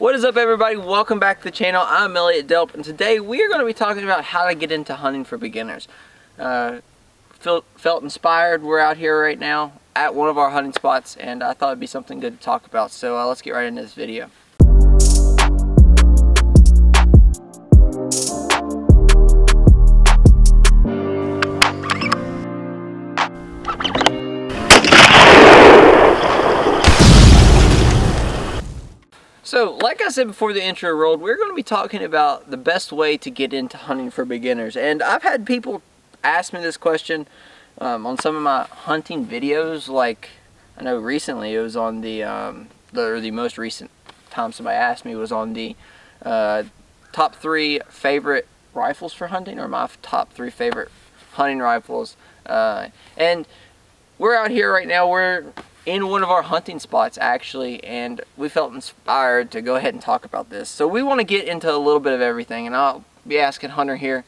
What is up everybody? Welcome back to the channel. I'm Elliott Delp and today we are going to be talking about how to get into hunting for beginners. Uh, felt, felt inspired. We're out here right now at one of our hunting spots and I thought it'd be something good to talk about. So uh, let's get right into this video. So, like I said before the intro rolled, we're going to be talking about the best way to get into hunting for beginners. And I've had people ask me this question um, on some of my hunting videos. Like, I know recently it was on the, um, the, or the most recent time somebody asked me was on the uh, top three favorite rifles for hunting, or my top three favorite hunting rifles. Uh, and we're out here right now. We're in one of our hunting spots actually and we felt inspired to go ahead and talk about this. So we want to get into a little bit of everything and I'll be asking Hunter here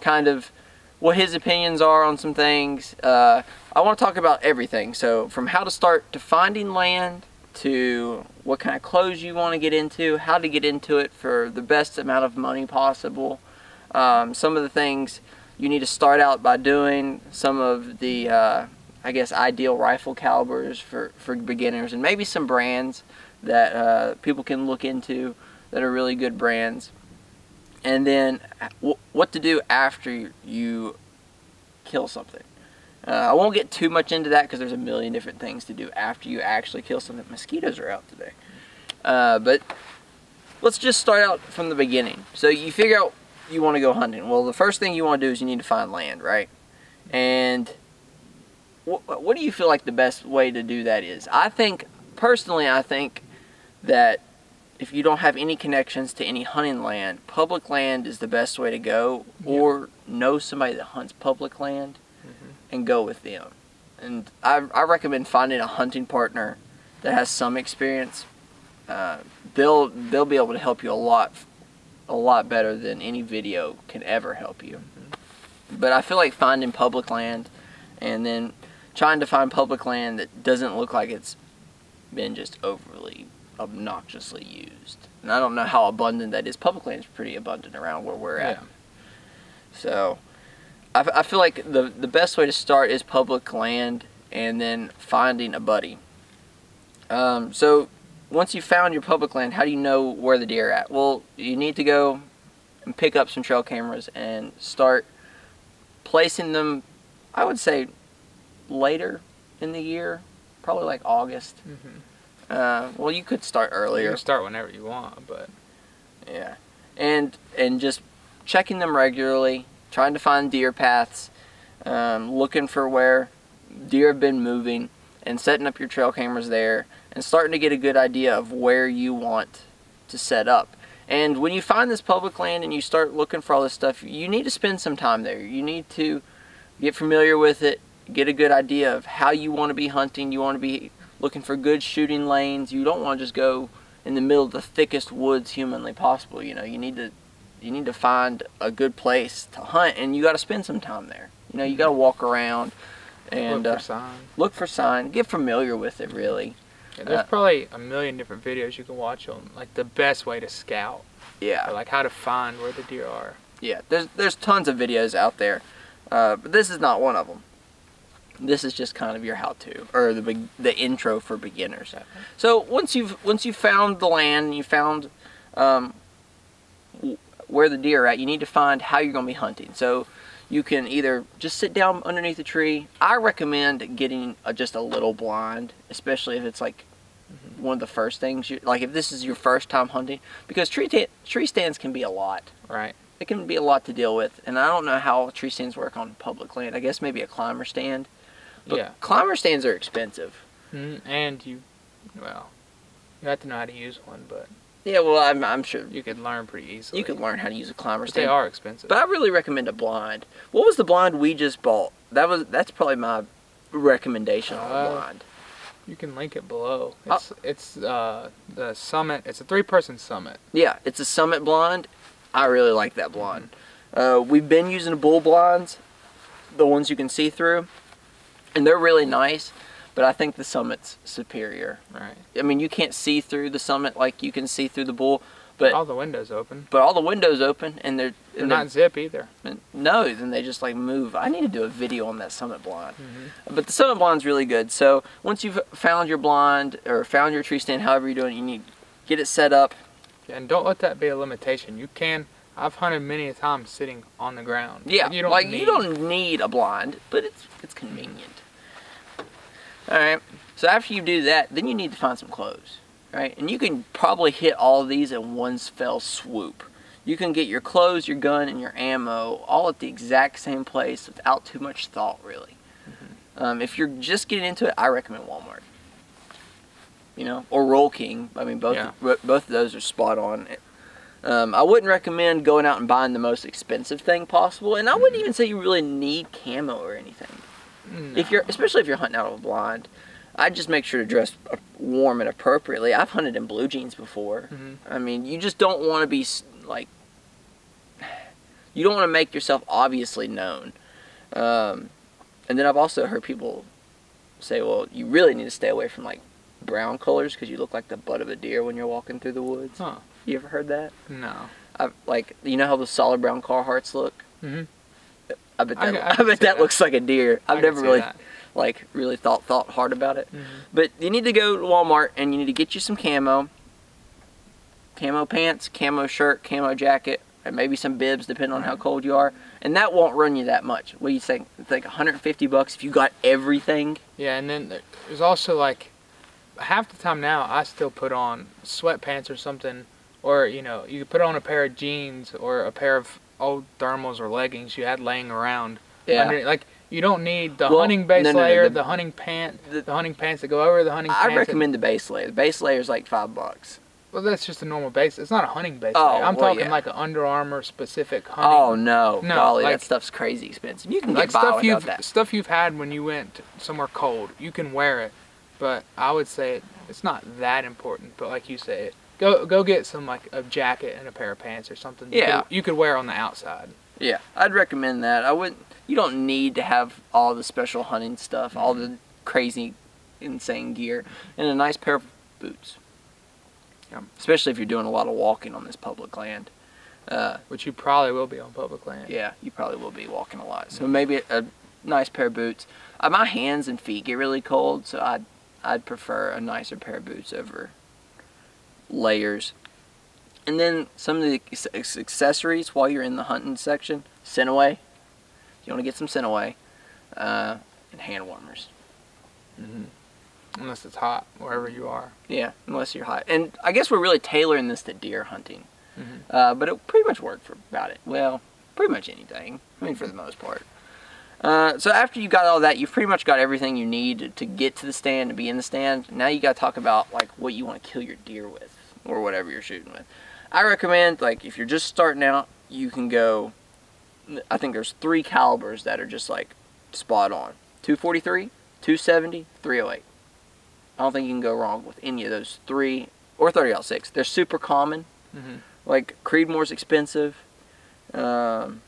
kind of what his opinions are on some things. Uh, I want to talk about everything. So from how to start to finding land to what kind of clothes you want to get into, how to get into it for the best amount of money possible. Um, some of the things you need to start out by doing, some of the uh, I guess, ideal rifle calibers for, for beginners and maybe some brands that uh, people can look into that are really good brands. And then what to do after you kill something. Uh, I won't get too much into that because there's a million different things to do after you actually kill something. Mosquitoes are out today. Uh, but let's just start out from the beginning. So you figure out you want to go hunting. Well, the first thing you want to do is you need to find land, right? And what, what do you feel like the best way to do that is? I think, personally, I think that if you don't have any connections to any hunting land, public land is the best way to go, or know somebody that hunts public land mm-hmm. and go with them. And I, I recommend finding a hunting partner that has some experience. Uh, they'll they'll be able to help you a lot a lot better than any video can ever help you. Mm-hmm. But I feel like finding public land and then trying to find public land that doesn't look like it's been just overly obnoxiously used. And I don't know how abundant that is. Public land is pretty abundant around where we're at. So I, I feel like the, the best way to start is public land and then finding a buddy. Um, so once you found your public land, how do you know where the deer are at? Well, you need to go and pick up some trail cameras and start placing them, I would say, later in the year, probably like August. Mm-hmm. Uh, well, you could start earlier. You can start whenever you want, but yeah, and and just checking them regularly, trying to find deer paths, um, looking for where deer have been moving, and setting up your trail cameras there, and starting to get a good idea of where you want to set up. And when you find this public land and you start looking for all this stuff, you need to spend some time there. You need to get familiar with it, get a good idea of how you want to be hunting. You want to be looking for good shooting lanes. You don't want to just go in the middle of the thickest woods humanly possible. You know, you need to you need to find a good place to hunt, and you got to spend some time there. You know, you got to walk around and look for uh, sign. Look for sign. Get familiar with it, really. Yeah, there's uh, probably a million different videos you can watch on like the best way to scout. Yeah. Or, like how to find where the deer are. Yeah, there's there's tons of videos out there, uh, but this is not one of them this is just kind of your how-to or the the intro for beginners. So once you've once you found the land, you found um, where the deer are at, you need to find how you're going to be hunting. So you can either just sit down underneath a tree. I recommend getting a, just a little blind, especially if it's like mm-hmm. one of the first things you like if this is your first time hunting because tree tree stands can be a lot. Right. It can be a lot to deal with, and I don't know how tree stands work on public land. I guess maybe a climber stand. But yeah. climber stands are expensive. Mm, and you, well, you have to know how to use one, but. Yeah, well, I'm, I'm sure. You could learn pretty easily. You could learn how to use a climber but stand. They are expensive. But I really recommend a blind. What was the blind we just bought? That was That's probably my recommendation on a uh, blind. You can link it below. Uh, it's, uh, it's uh, the Summit. It's a three-person Summit. Yeah, it's a Summit blind. I really like that blind. Uh, we've been using bull blinds, the ones you can see through and they're really nice. but I think the Summit's superior. Right. I mean, you can't see through the Summit like you can see through the Bull, but all the windows open. but all the windows open and they're, They're and not zip either. they're no, then they just like move. I need to do a video on that Summit blind. Mhm. But the Summit blind's really good. So once you've found your blind or found your tree stand, however you're doing it, you need to get it set up. And don't let that be a limitation. You can. I've hunted many a time sitting on the ground. Yeah, You don't like need, you don't need a blind, but it's it's convenient. All right. So after you do that, then you need to find some clothes, right? And you can probably hit all of these in one fell swoop. You can get your clothes, your gun, and your ammo all at the exact same place without too much thought, really. Mm-hmm. Um, if you're just getting into it, I recommend Walmart. You know, or Rural King. I mean, both Yeah. both of those are spot on. Um, I wouldn't recommend going out and buying the most expensive thing possible, and I wouldn't even say you really need camo or anything. If you're, especially if you're hunting out of a blind, I'd just make sure to dress warm and appropriately. I've hunted in blue jeans before. Mhm. I mean, you just don't want to be like, you don't want to make yourself obviously known. Um, and then I've also heard people say, well, you really need to stay away from like brown colors because you look like the butt of a deer when you're walking through the woods. Huh. You ever heard that? No. I like you know how the solid brown Carhartts look. Mhm. I bet that can- I I, bet that, that. looks like a deer. I I've never really that. like really thought thought hard about it. Mhm. But you need to go to Walmart and you need to get you some camo, camo pants, camo shirt, camo jacket, and maybe some bibs depending on how cold you are. And that won't run you that much. What do you think? It's like 150 bucks if you got everything. Yeah, and then there's also like half the time now I still put on sweatpants or something, or you know you could put on a pair of jeans or a pair of old thermals or leggings you had laying around. Yeah. Under, like you don't need the Well, hunting base no, no, no, layer, the- the, hunting pant, the- the, hunting pants that go over the hunting pants. I recommend the base layer. The base layer is like five bucks. well, that's just a normal base. It's not a hunting base. Oh, layer. I'm well, talking yeah. like an Under Armour specific oh, hunting. Oh no, No, golly, like- that stuff's crazy expensive. You can get like stuff you've that. stuff you've had when you went somewhere cold. You can wear it, but I would say it, it's not that important. But like you say, go go get some like a jacket and a pair of pants or something. you Yeah. could, you could wear on the outside. Yeah, I'd recommend that. I wouldn't. You don't need to have all the special hunting stuff, all the crazy, insane gear, and a nice pair of boots. Yep. Especially if you're doing a lot of walking on this public land. Uh, Which you probably will be on public land. yeah, you probably will be walking a lot. So maybe a, a nice pair of boots. Uh, my hands and feet get really cold, so I'd I'd prefer a nicer pair of boots over layers. And then some of the accessories while you're in the hunting section, Scentaway. You want to get some Scentaway, uh, and hand warmers. hmm Unless it's hot wherever you are. Yeah, unless you're hot. And I guess we're really tailoring this to deer hunting. Mhm. Uh, but it pretty much worked for about it. Well, pretty much anything. I mean, for the most part. Uh, so after you got all that, you've pretty much got everything you need to, to get to the stand, to be in the stand. Now you got to talk about like what you want to kill your deer with, or whatever you're shooting with. I recommend like if you're just starting out, you can go. I think there's three calibers that are just like spot on: 243, 270, 308. I don't think you can go wrong with any of those three or 30 aught six. They're super common. hmm Like Creedmoor's expensive. Um,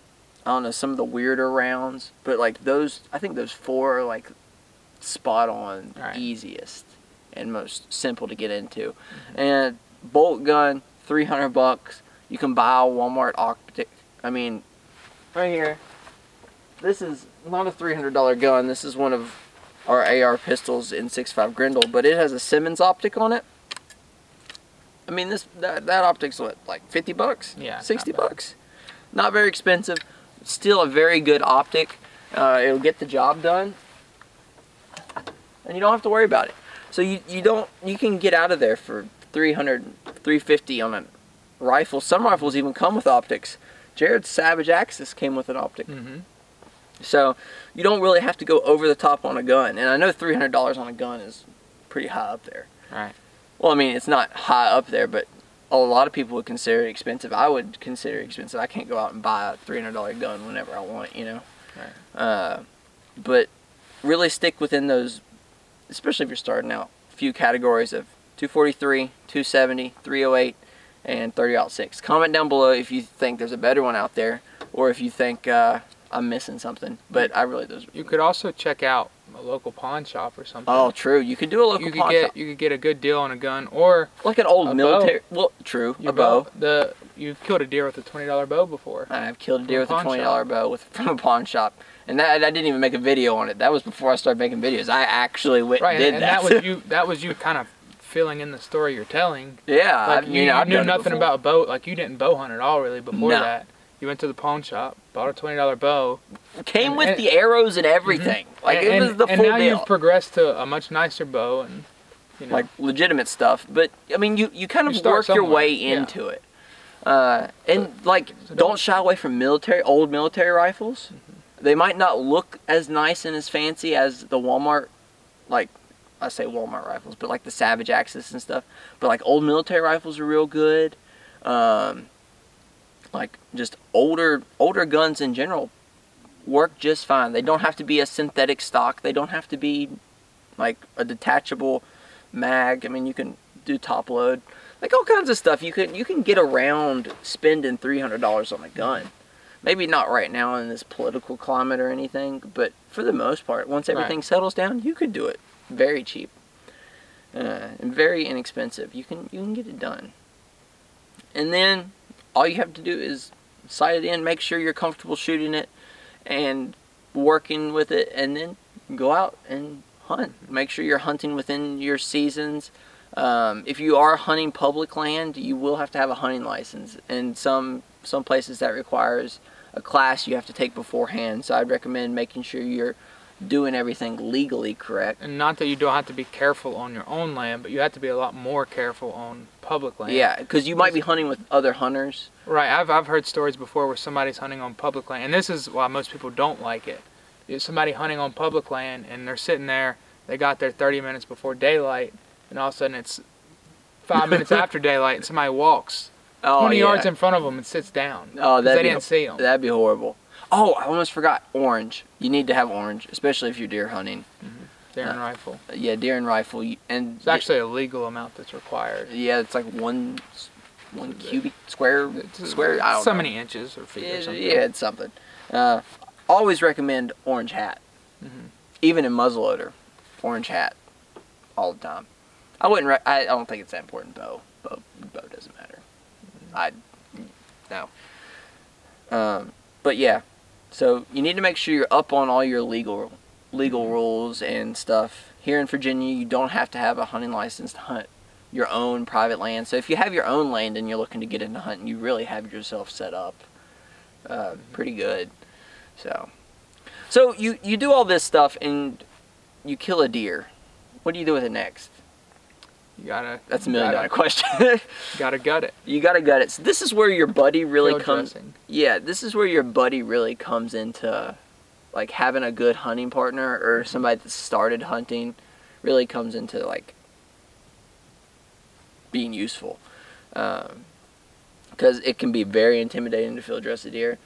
I don't know some of the weirder rounds, but like those, I think those four are like spot on, Right. easiest and most simple to get into. And bolt gun, three hundred bucks. You can buy a Walmart optic. I mean, right here. This is not a three hundred dollar gun. This is one of our AR pistols in 6.5 Grendel, but it has a Simmons optic on it. I mean, this that, that optic's what like fifty bucks, Yeah, sixty not bucks. Not very expensive. Still a very good optic. Uh, it'll get the job done, and you don't have to worry about it. So you you don't you can get out of there for 300, 350 on a rifle. Some rifles even come with optics. Jared's Savage Axis came with an optic. hmm So you don't really have to go over the top on a gun. And I know three hundred dollars on a gun is pretty high up there. Right. Well, I mean it's not high up there, but a lot of people would consider it expensive. I would consider it expensive. I can't go out and buy a three hundred dollar gun whenever I want, you know. Right. Uh, but really stick within those, especially if you're starting out. Few categories of 243, 270, 308, and 30-06. Comment down below if you think there's a better one out there, or if you think uh, I'm missing something. But I really those. You could also check out a local pawn shop or something. Oh, true. You could do a local you could pawn get shop. you could get a good deal on a gun or like an old a bow. military. Well, true. your a bow. The you've killed a deer with a twenty dollar bow before. I've killed a deer with a a twenty dollar bow with from a pawn shop, and that I didn't even make a video on it. That was before I started making videos. I actually went Right, and did and, and that that. was you. That was you kind of filling in the story you're telling. yeah, Like I you, mean, you I've knew nothing about bow. Like you didn't bow hunt at all really before No. that. You went to the pawn shop, bought a twenty dollar bow. Came and- with and- the arrows and everything. Like and, it was the and full now deal. you've progressed to a much nicer bow and you know like legitimate stuff. But I mean, you you kind of You work your way yeah. into it. Uh, and like, so don't, don't- shy away from military, old military rifles. Mm-hmm. They might not look as nice and as fancy as the Walmart, like I say Walmart rifles, but like the Savage Axis and stuff. But like old military rifles are real good. Um, like just older older guns in general work just fine. They don't have to be a synthetic stock. They don't have to be like a detachable mag. I mean, you can do top load, like all kinds of stuff. You can you can get around spending three hundred dollars on a gun. Maybe not right now in this political climate or anything, but for the most part, once Right. everything settles down, you could do it very cheap uh, and very inexpensive. You can you can get it done, and then all you have to do is sight it in, make sure you're comfortable shooting it, and working with it, and then go out and hunt. Make sure you're hunting within your seasons. Um, if you are hunting public land, you will have to have a hunting license, and some some places that requires a class you have to take beforehand. So I'd recommend making sure you're doing everything legally correct. and not that you don't have to be careful on your own land, but you have to be a lot more careful on public land. Yeah, because you might be hunting with other hunters. Right. I've I've heard stories before where somebody's hunting on public land, and this is why most people don't like it. It's somebody hunting on public land, and they're sitting there. They got there 30 minutes before daylight, and all of a sudden it's five minutes after daylight, and somebody walks Oh, 20 yeah. yards in front of them and sits down. Oh, that'd they didn't see them. That'd be horrible. Oh, I almost forgot orange. You need to have orange, especially if you're deer hunting. They're in uh, rifle. Yeah, deer and rifle, and It's actually a legal amount that's required. yeah, it's like one one cubic square It's square. I so know. many inches or feet or something. yeah, it's something. Uh, always recommend orange hat, Mhm. even in muzzleloader, orange hat, all the time. I wouldn't. Re- I, I don't think it's that important. Bow, bow, bow doesn't matter. I no. Um, but yeah, so you need to make sure you're up on all your legal legal rules and stuff. Here in Virginia, you don't have to have a hunting license to hunt your own private land. So if you have your own land and you're looking to get into hunting, you really have yourself set up uh, pretty good. So, so you you do all this stuff and you kill a deer. What do you do with it next? You gotta. That's a million dollar question. gotta gut it. you gotta gut it. So this is where your buddy really Field comes. dressing. Yeah, this is where your buddy really comes into like having a good hunting partner or somebody that started hunting really comes into like being useful. Because it can be very intimidating to field dress a deer.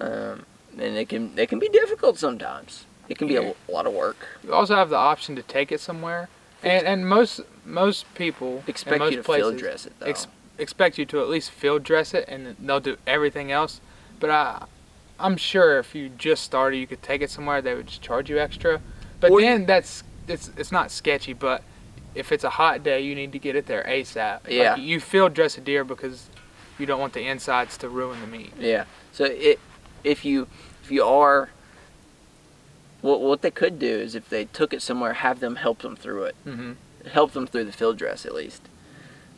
Um, and it can it can be difficult sometimes. It can be a, lot of work. You also have the option to take it somewhere, and and most most people Expect most you to places field dress it though. ex- expect you to at least field dress it, and they'll do everything else. But I, I'm sure if you just started, you could take it somewhere. They would just charge you extra. But Or then that's it's it's not sketchy. But if it's a hot day, you need to get it there ASAP. Yeah. Like, you field dress a deer because you don't want the insides to ruin the meat. Yeah. So it, if you if you are, what what they could do is if they took it somewhere, have them help them through it, hmm help them through the field dress at least.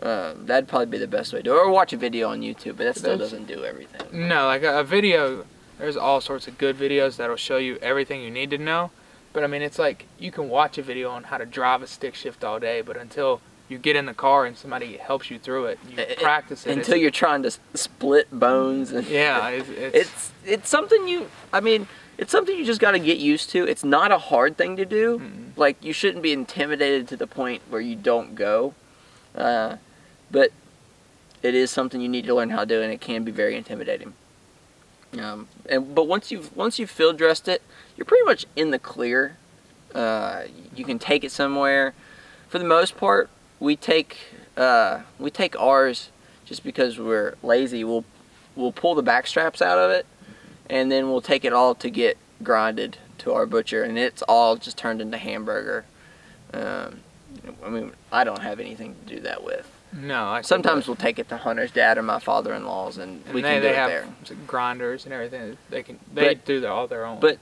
Uh, that'd probably be the best way to do it. Or watch a video on YouTube, but that still doesn't do everything. No, like a, a video, there's all sorts of good videos that'll show you everything you need to know. But I mean, it's like you can watch a video on how to drive a stick shift all day, but until you get in the car and somebody helps you through it, you eh, practice it. Until you're trying to split bones and yeah, it's, it's, it's it's something you I mean it's something you just got to get used to. It's not a hard thing to do. Mm-mm. Like you shouldn't be intimidated to the point where you don't go, uh, but it is something you need to learn how to do, and it can be very intimidating. Um, and but once you've once you've field dressed it, you're pretty much in the clear. Uh, you can take it somewhere. For the most part, we take uh, we take ours just because we're lazy. We'll we'll pull the back straps out of it, and then we'll take it all to get grinded to our butcher, and it's all just turned into hamburger. Um, I mean, I don't have anything to do that with. No, I Sometimes we'll take it to Hunter's dad or my father-in-law's, and, and we they, can do they it have there. grinders and everything. They can they But- do their, all their own. but-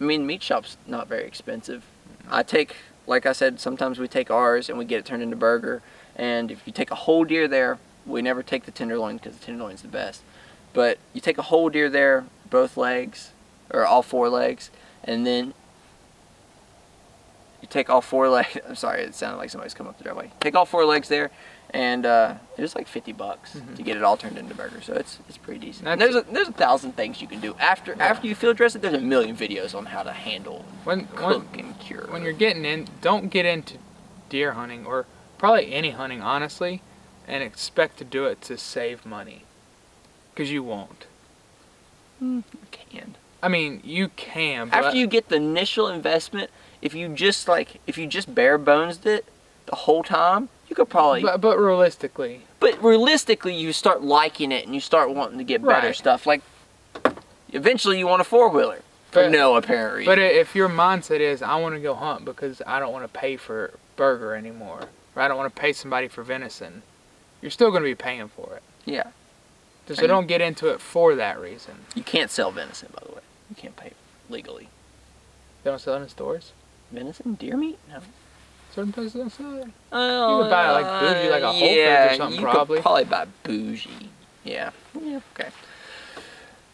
I mean, meat shop's not very expensive. I take, like I said, sometimes we take ours and we get it turned into burger. And if you take a whole deer there, we never take the tenderloin because the tenderloin's the best. But you take a whole deer there, both legs, or all four legs, and then you take all four legs. I'm sorry, it sounded like somebody's come up the driveway. Take all four legs there, and uh, it was like 50 bucks Mhm. to get it all turned into burger. So it's it's pretty decent. And there's a there's a thousand things you can do after Yeah. after you field dress it. There's a million videos on how to handle, when when, cook, and cure. when you're getting in, don't get into deer hunting or probably any hunting, honestly, and expect to do it to save money. Because you won't. Hmm, you can. I mean, you can. But After you get the initial investment, if you just like if you just bare bones it the whole time, you could probably. But, but, realistically. but realistically, realistically, you start liking it and you start wanting to get better Right. stuff. Like eventually, you want a four wheeler for But- no apparent reason. but if your mindset is, I want to go hunt because I don't want to pay for burger anymore, or I don't want to pay somebody for venison, you're still going to be paying for it. yeah, So And- don't get into it for that reason. you can't sell venison by the way. You can't pay legally. They don't sell it in stores. Venison, deer meat? No. Certain places don't sell it. Oh, could buy, like, bougie, like a Whole Foods or something, you probably. Could probably buy bougie. Yeah. Yeah. Okay.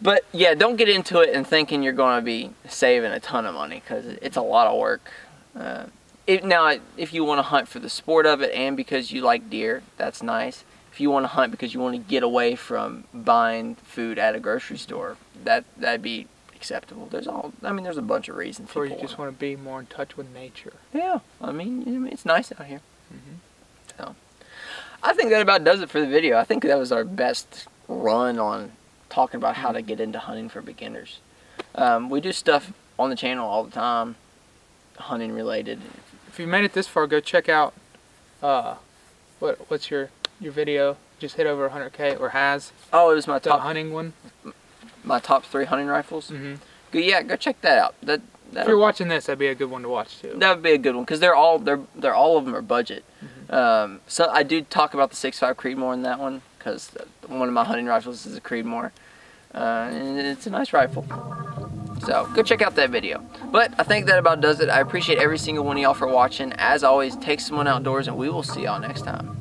But yeah, don't get into it and thinking you're going to be saving a ton of money because it's a lot of work. Uh, if, now, if you want to hunt for the sport of it and because you like deer, that's nice. If you want to hunt because you want to get away from buying food at a grocery store, that that'd be acceptable. There's all. I mean, there's a bunch of reasons. Or you just want to be more in touch with nature. yeah, I mean, it's nice out here. Mhm. So, I think that about does it for the video. I think that was our best run on talking about how to get into hunting for beginners. Um, we do stuff on the channel all the time, hunting related. If you made it this far, go check out. Uh, what what's your your video? Just hit over 100k or has Oh, it was my the top hunting one. my top three hunting rifles. hmm Go, yeah, go check that out. That that If you're watching this, that'd be a good one to watch too. That would be a good one because they're all they're they're all of them are budget. Um, so I do talk about the 6.5 Creedmoor in that one because one of my hunting rifles is a Creedmoor, uh, and it's a nice rifle. So go check out that video. But I think that about does it. I appreciate every single one of y'all for watching. As always, take someone outdoors, and we will see y'all next time.